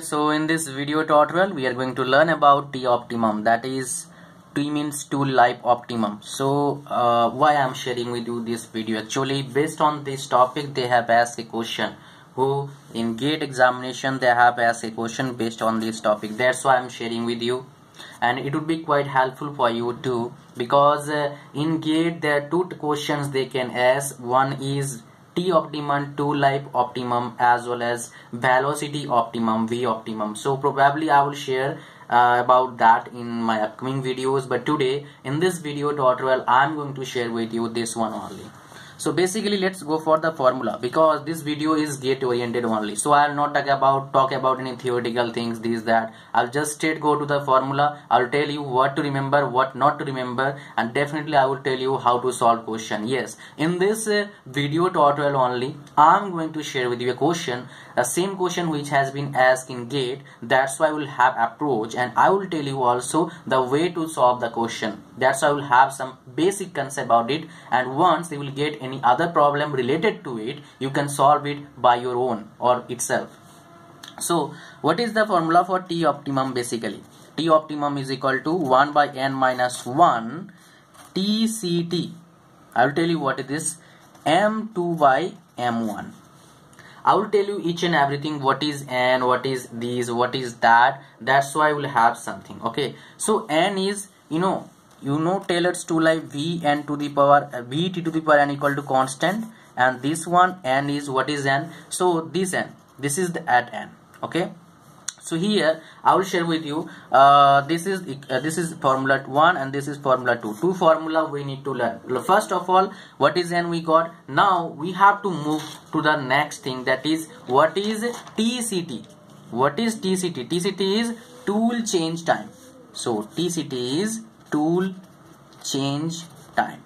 So in this video tutorial we are going to learn about T optimum that is T means tool life optimum. So uh, why I am sharing with you this video? Actually based on this topic they have asked a question. Who in gate examination they have asked a question based on this topic. That's why I'm sharing with you. And it would be quite helpful for you too because uh, in gate there are two questions they can ask. One is t optimum tool life optimum as well as velocity optimum v optimum. So probably i will share uh, about that in my upcoming videos. But today in this video tutorial i'm going to share with you this one only so basically let's go for the formula because this video is gate oriented only. So i'll not talk about talk about any theoretical things these that. I'll just straight go to the formula. I'll tell you what to remember what not to remember and definitely i will tell you how to solve question. Yes. In this uh, video tutorial only i'm going to share with you a question the same question which has been asked in gate that's why I will have approach and I will tell you also the way to solve the question. That's why I will have some basic concept about it and once you will get any other problem related to it you can solve it by your own or itself. So what is the formula for T optimum basically? T optimum is equal to 1 by n minus 1 TCT I will tell you what it is. M2 by M1 I will tell you each and everything what is n what is these what is that. That's why I will have something okay? So n is you know you know Taylor's tool life v n to the power v t to the power n equal to constant. And this one n is what is n? So this n. This is the at n okay so here I will share with you uh, this is uh, this is formula 1 and this is formula 2 two formula we need to learn. First of all what is n we got? Now we have to move to the next thing that is what is TCT what is TCT TCT is tool change time. So TCT is tool change time.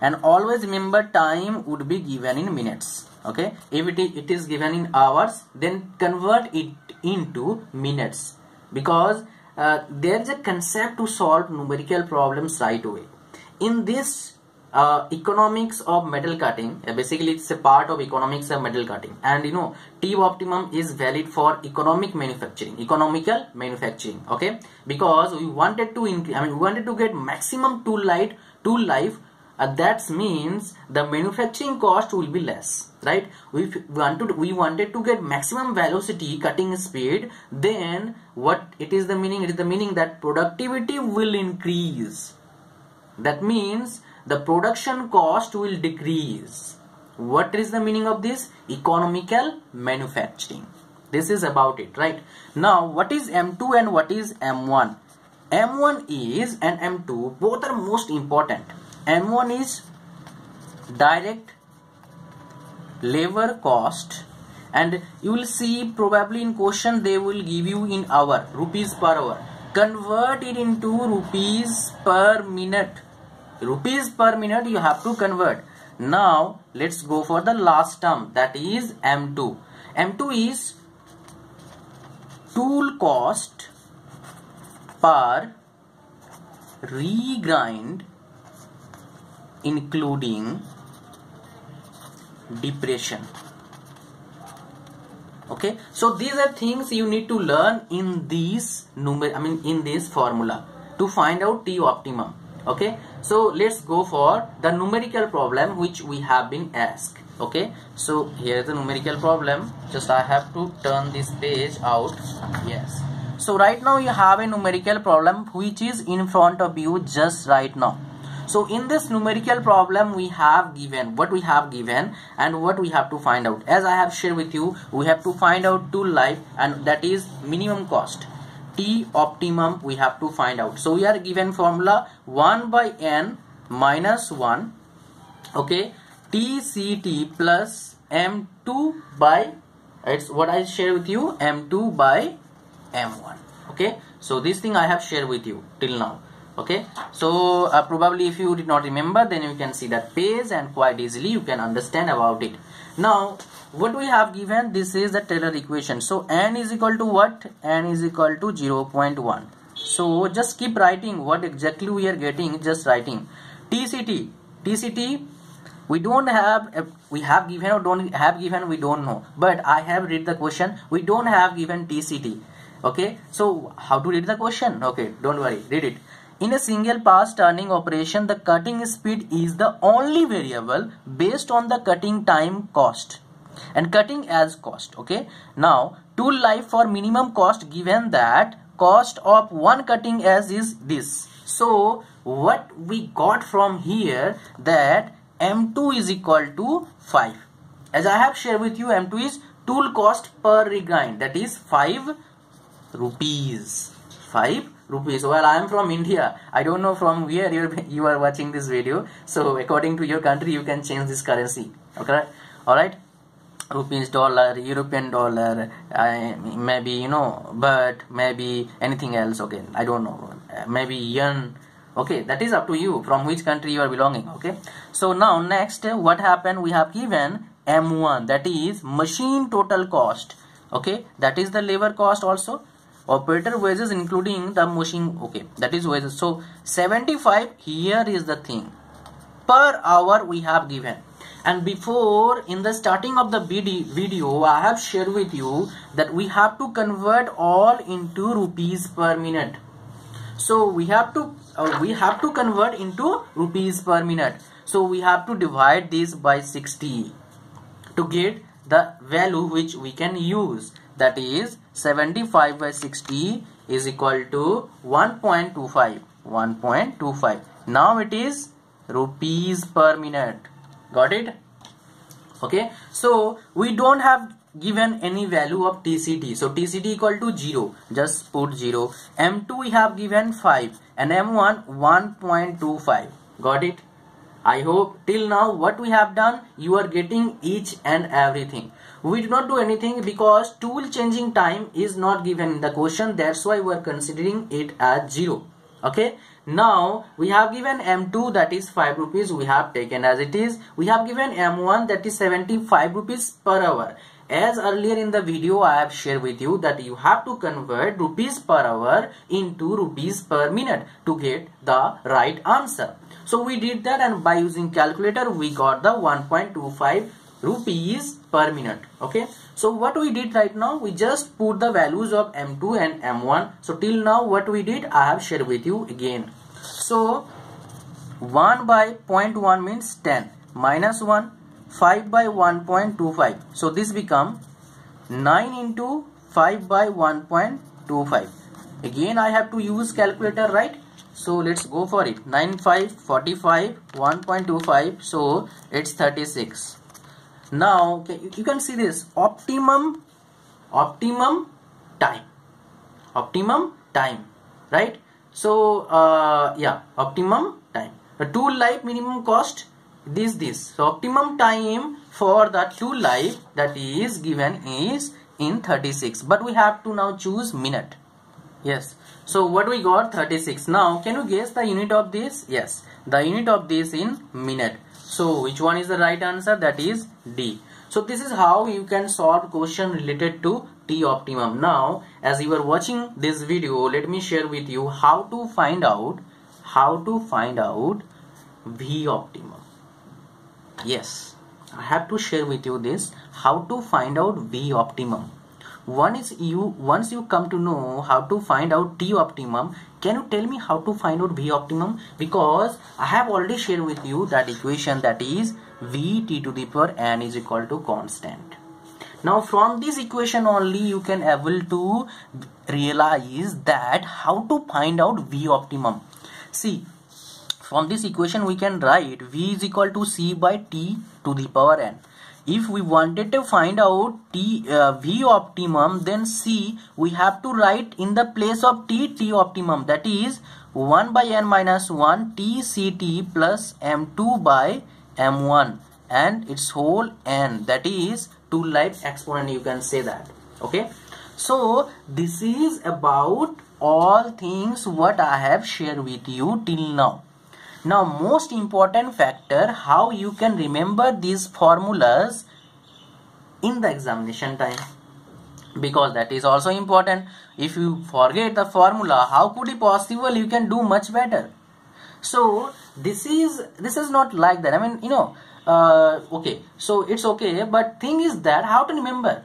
And always remember time would be given in minutes okay? If it is, it is given in hours then convert it into minutes. Because uh, there is a concept to solve numerical problems right away. In this uh, economics of metal cutting uh, basically it's a part of economics of metal cutting. And you know t optimum is valid for economic manufacturing economical manufacturing. Okay? Because we wanted to i mean we wanted to get maximum tool light tool life uh, that means the manufacturing cost will be less right? We wanted we wanted to get maximum velocity cutting speed then what it is the meaning? It is the meaning that productivity will increase. That means the production cost will decrease. What is the meaning of this? Economical manufacturing. This is about it right? Now what is m2 and what is m1 m1 is and m2 both are most important m1 is direct labor cost and you will see probably in question they will give you in hour rupees per hour. Convert it into rupees per minute. Rupees per minute you have to convert. Now let's go for the last term that is m2 m2 is tool cost per regrind including depreciation. Okay? So these are things you need to learn in these number i mean in this formula to find out t optimum. Okay? So let's go for the numerical problem which we have been asked. Okay? So here is the numerical problem. Just i have to turn this page out. Yes. So right now you have a numerical problem which is in front of you just right now so in this numerical problem we have given what we have given and what we have to find out. As i have shared with you we have to find out tool life and that is minimum cost. T optimum we have to find out. So we are given formula 1 by n minus 1 okay? Tct plus m2 by it's what i share with you m2 by m1 okay? So this thing i have shared with you till now okay? So uh, probably if you did not remember then you can see that page and quite easily you can understand about it. Now what we have given this is the Taylor equation. So n is equal to what? n is equal to 0 0.1 so just keep writing what exactly we are getting just writing. TCT TCT we don't have we have given or don't have given we don't know. But i have read the question we don't have given tct okay? So how to read the question? Okay don't worry read it in a single pass turning operation the cutting speed is the only variable based on the cutting time cost and cutting edge cost okay? Now tool life for minimum cost given that cost of one cutting edge is this. So what we got from here that m2 is equal to 5 as i have shared with you m2 is tool cost per regrind that is 5 rupees. 5 rupees. Well i am from india. I don't know from where you you are watching this video. So according to your country you can change this currency. Okay? All right? Rupees dollar european dollar maybe you know but maybe anything else okay? I don't know. Maybe yen. Okay? That is up to you from which country you are belonging okay? So now next what happened? We have given m1 that is machine total cost. Okay? That is the labor cost also operator wages including the machine. Okay that is wages so 75 here is the thing. Per hour we have given. And before in the starting of the video I have shared with you that we have to convert all into rupees per minute. So we have to uh, we have to convert into rupees per minute. So we have to divide this by 60 to get the value which we can use. That is 75 by 60 is equal to 1.25 1.25 now it is rupees per minute. Got it? Okay. So we don't have given any value of TCT so TCT equal to 0 just put 0 M2 we have given 5 and M1 1.25 got it? I hope till now what we have done you are getting each and everything we do not do anything because tool changing time is not given in the question. That's why we are considering it as 0 okay? Now we have given m2 that is 5 rupees we have taken as it is. We have given m1 that is 75 rupees per hour. As earlier in the video i have shared with you that you have to convert rupees per hour into rupees per minute to get the right answer. So we did that and by using calculator we got the 1.25 rupees per minute okay? So what we did right now we just put the values of m2 and m1 so till now what we did i have shared with you again. So 1 by 0.1 means 10 minus 1 5 by 1.25 so this become 9 into 5 by 1.25 again i have to use calculator right? So let's go for it. 9 5 45 1.25 so it's 36 now you can see this. Optimum optimum time. Optimum time right? So uh, yeah optimum time. The tool life minimum cost this this. So optimum time for the tool life that is given is in 36 but we have to now choose minute. Yes. So what we got? 36 now can you guess the unit of this? Yes. The unit of this in minute so which one is the right answer? That is D. So this is how you can solve question related to T optimum. Now as you are watching this video let me share with you how to find out how to find out V optimum. Yes I have to share with you this how to find out V optimum one is you once you come to know how to find out t optimum can you tell me how to find out v optimum? Because i have already shared with you that equation that is v t to the power n is equal to constant. Now from this equation only you can able to realize that how to find out v optimum. See from this equation we can write v is equal to c by t to the power n if we wanted to find out t uh, v optimum then c we have to write in the place of t t optimum. That is 1 by n minus 1 t c t plus m2 by m1 and its whole n that is tool life exponent you can say that. Okay? So this is about all things what i have shared with you till now now most important factor how you can remember these formulas in the examination time. Because that is also important. If you forget the formula how could it possible you can do much better? So this is this is not like that. I mean you know uh, okay. So it's okay but thing is that how to remember?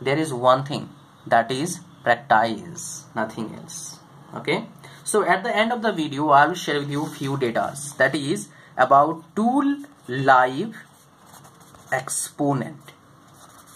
There is one thing. That is practice. Nothing else. Okay so at the end of the video i will share with you few data. That is about tool live exponent.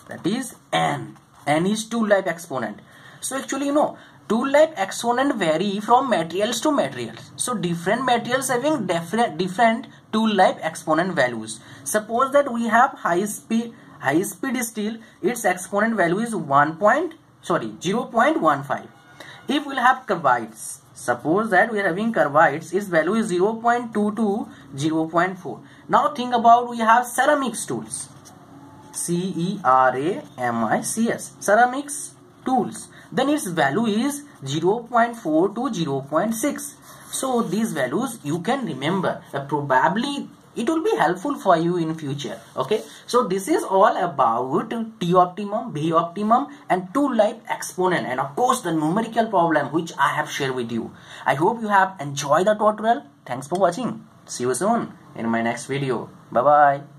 That is n. n is tool live exponent. So actually you know tool live exponent vary from materials to materials. So different materials having different different tool live exponent values. Suppose that we have high speed high speed steel its exponent value is 1 point sorry 0 0.15 if we'll have carbides suppose that we are having carbides its value is 0 0.2 to 0 0.4 now think about we have ceramics tools C-E-R-A-M-I-C-S ceramics tools then its value is 0 0.4 to 0 0.6 so these values you can remember. Uh, probably it will be helpful for you in future okay? So this is all about t optimum v optimum and tool life exponent and of course the numerical problem which i have shared with you. I hope you have enjoyed the tutorial. Thanks for watching. See you soon in my next video. Bye bye